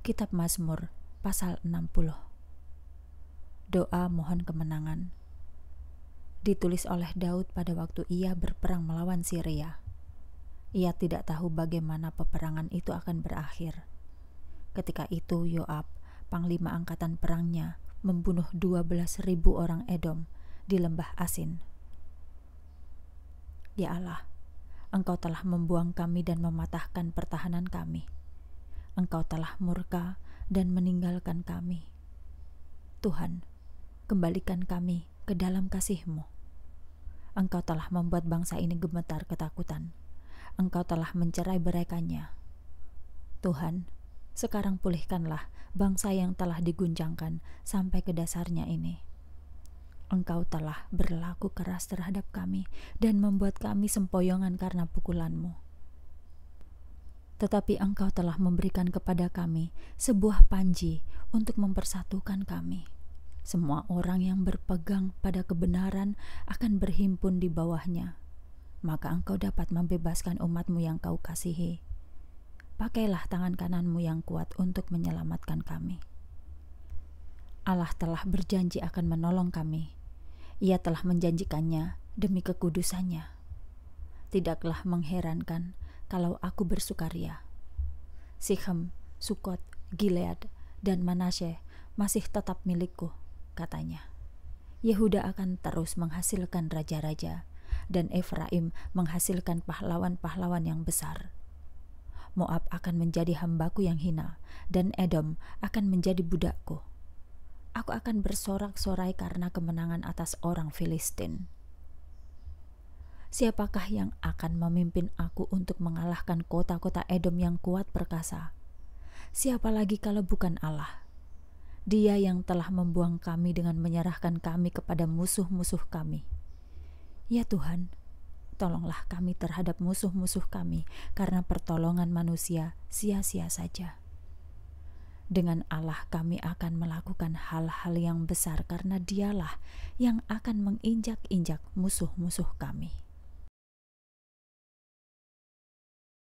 Kitab Mazmur pasal 60 Doa mohon kemenangan Ditulis oleh Daud pada waktu ia berperang melawan Syria. Ia tidak tahu bagaimana peperangan itu akan berakhir. Ketika itu Yoab, panglima angkatan perangnya, membunuh 12.000 orang Edom di lembah Asin. Ya Allah, Engkau telah membuang kami dan mematahkan pertahanan kami Engkau telah murka dan meninggalkan kami. Tuhan, kembalikan kami ke dalam kasih-Mu. Engkau telah membuat bangsa ini gemetar ketakutan. Engkau telah mencerai berekannya. Tuhan, sekarang pulihkanlah bangsa yang telah diguncangkan sampai ke dasarnya ini. Engkau telah berlaku keras terhadap kami dan membuat kami sempoyongan karena pukulanmu tetapi Engkau telah memberikan kepada kami sebuah panji untuk mempersatukan kami. Semua orang yang berpegang pada kebenaran akan berhimpun di bawahnya. Maka engkau dapat membebaskan umatmu yang kau kasihi. Pakailah tangan kananmu yang kuat untuk menyelamatkan kami. Allah telah berjanji akan menolong kami. Ia telah menjanjikannya demi kekudusannya. Tidaklah mengherankan kalau aku bersukaria. Sichem, Sukot, Gilead, dan Manasye masih tetap milikku, katanya. Yehuda akan terus menghasilkan raja-raja, dan Efraim menghasilkan pahlawan-pahlawan yang besar. Moab akan menjadi hambaku yang hina, dan Edom akan menjadi budakku. Aku akan bersorak-sorai karena kemenangan atas orang Filistin Siapakah yang akan memimpin aku untuk mengalahkan kota-kota Edom yang kuat perkasa? Siapa lagi kalau bukan Allah? Dia yang telah membuang kami dengan menyerahkan kami kepada musuh-musuh kami. Ya Tuhan, tolonglah kami terhadap musuh-musuh kami, karena pertolongan manusia sia-sia saja. Dengan Allah kami akan melakukan hal-hal yang besar karena dialah yang akan menginjak-injak musuh-musuh kami.